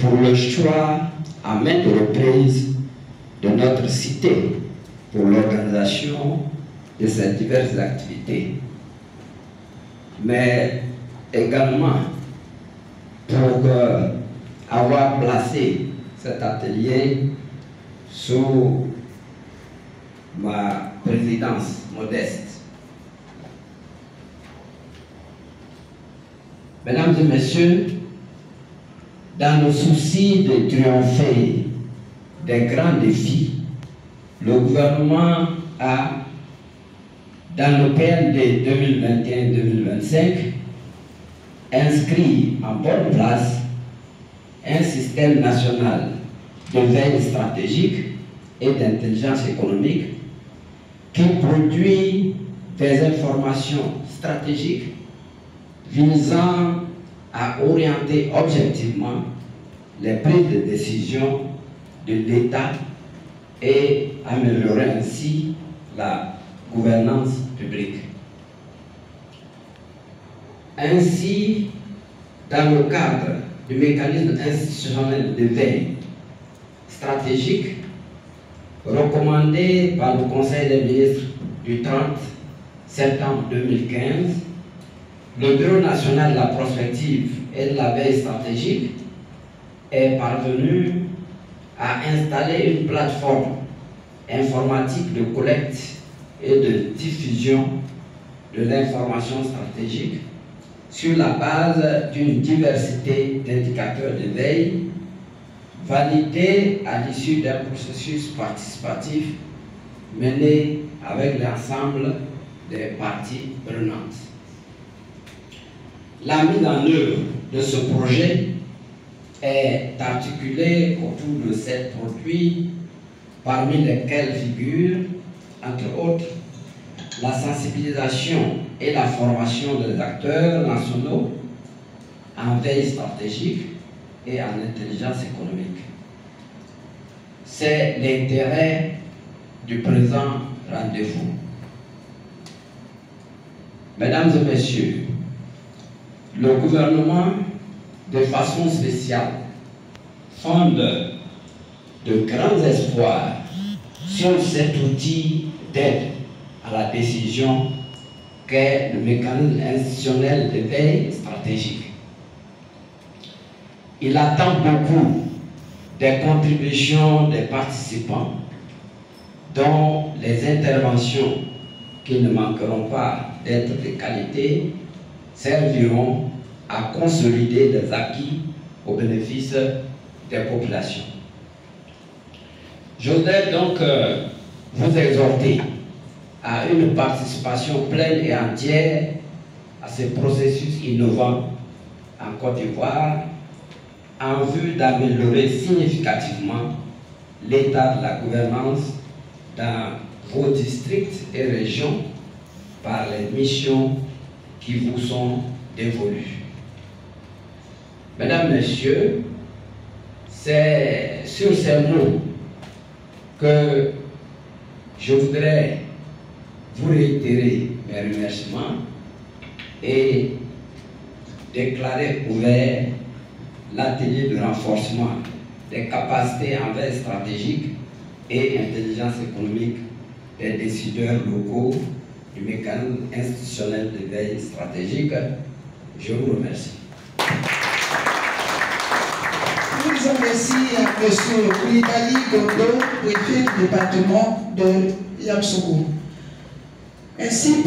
pour le choix à maintes reprises de notre cité pour l'organisation de ces diverses activités, mais également pour avoir placé cet atelier sous ma présidence modeste. Mesdames et messieurs, dans le souci de triompher des grands défis, le gouvernement a, dans le PND 2021-2025, inscrit en bonne place un système national de veille stratégique et d'intelligence économique qui produit des informations stratégiques visant à orienter objectivement les prises de décision de l'État et améliorer ainsi la gouvernance publique. Ainsi, dans le cadre du mécanisme institutionnel de veille stratégique recommandé par le Conseil des ministres du 30 septembre 2015, le Bureau national de la prospective et de la veille stratégique est parvenu à installer une plateforme informatique de collecte et de diffusion de l'information stratégique sur la base d'une diversité d'indicateurs de veille validés à l'issue d'un processus participatif mené avec l'ensemble des parties prenantes. La mise en œuvre de ce projet est articulée autour de sept produits, parmi lesquels figurent, entre autres, la sensibilisation et la formation des acteurs nationaux en veille stratégique et en intelligence économique. C'est l'intérêt du présent rendez-vous. Mesdames et messieurs, le gouvernement, de façon spéciale, fonde de grands espoirs sur cet outil d'aide à la décision qu'est le mécanisme institutionnel de veille stratégique. Il attend beaucoup des contributions des participants dont les interventions qui ne manqueront pas d'être de qualité serviront à consolider des acquis au bénéfice des populations. Je voudrais donc euh, vous exhorter à une participation pleine et entière à ce processus innovant en Côte d'Ivoire en vue d'améliorer significativement l'état de la gouvernance dans vos districts et régions par les missions qui vous sont dévolues. Mesdames, Messieurs, c'est sur ces mots que je voudrais vous réitérer mes remerciements et déclarer ouvert l'atelier de renforcement des capacités en veille stratégique et intelligence économique des décideurs locaux du mécanisme institutionnel de veille stratégique. Je vous remercie. Nous remercions M. Kouidali Gondo, préfet du département de Yamsougou. Ainsi,